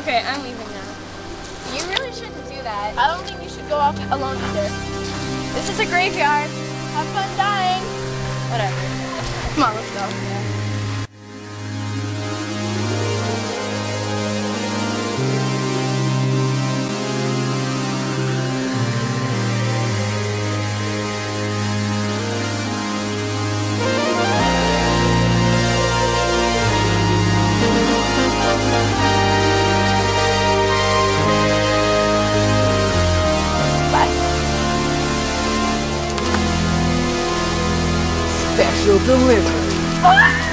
Okay, I'm leaving now. You really shouldn't do that. I don't think you should go off alone either. This is a graveyard. Have fun dying. Whatever. Come on, let's go. Bye. 有吨位可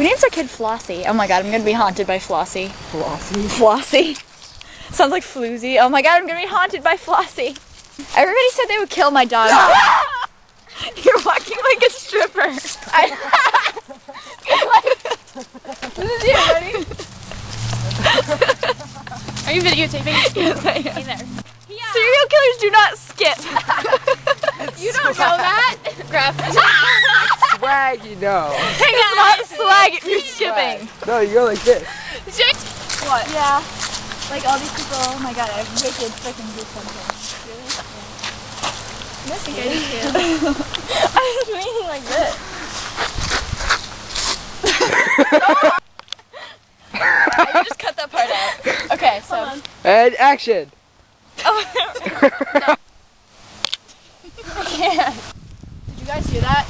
Who names our kid Flossie? Oh my god, I'm gonna be haunted by Flossie. Flossie. Flossie. Sounds like Floozy. Oh my god, I'm gonna be haunted by Flossie. Everybody said they would kill my dog. Ah! You're walking like a stripper. I- This is you, ready? Are you videotaping? yes, I am. Hey there. Serial killers do not skip. You don't know that. Graph. Swag, you know. It's not swag if you're skipping. No, you go like this. What? Yeah. Like all these people, oh my god, I wicked freaking do something. Missing it. I was meaning like this. I just cut that part out. Okay, so. And action. Oh, yeah. Did you guys hear that?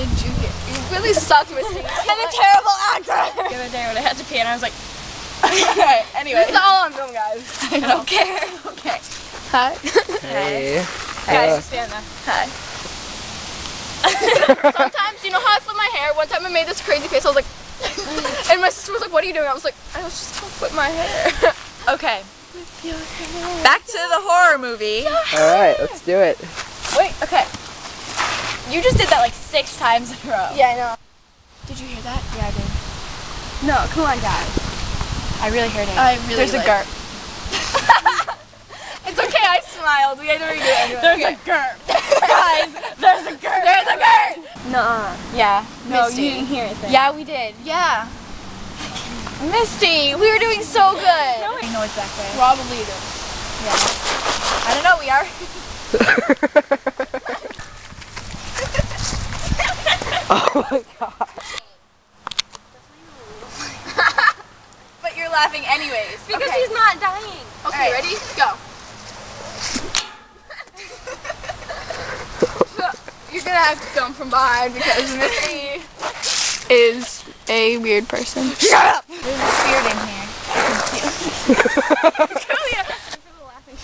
Yeah. Did you hear? You really suck, Misty. I'm a terrible actor. The other day when I had to pee and I was like, okay, anyway. This is all on film, guys. I don't care. Okay. Hi. Hey. Guys, Uh, just stand there. Hi. Sometimes, you know how I flip my hair? One time I made this crazy face. I was like, and my sister was like, "What are you doing?" I was like, "I was just gonna flip my hair." Okay. Back to the horror movie. all right, let's do it. Wait, okay. You just did that like six times in a row. yeah, I know. Did you hear that? Yeah, I did. No, come on, guys. I really heard it. I really There's like- a gurp. It's okay. I smiled. We had to redo it anyway. There's a gurp. Guys, there's a gurp. There's a girl. No. Yeah. No, Misty. you didn't hear anything. Yeah, we did. Yeah. Misty, we were doing so good. No, I know exactly. Probably did. I don't know, we are. oh my god. But you're laughing anyways. because okay. he's not dying. Okay, Alright. ready? Go. You're gonna have to film from behind because Missy is a weird person. Shut up! There's a spirit in here.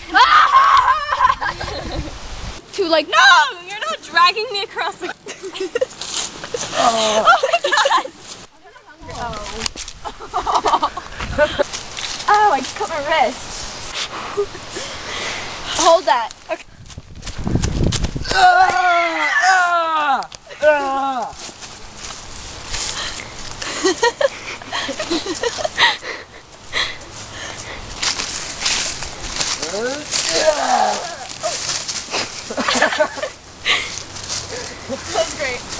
to like, no, you're not dragging me across the. Oh, oh I just not my wrist. Hold that. Okay. Ah, ah, ah. That's great.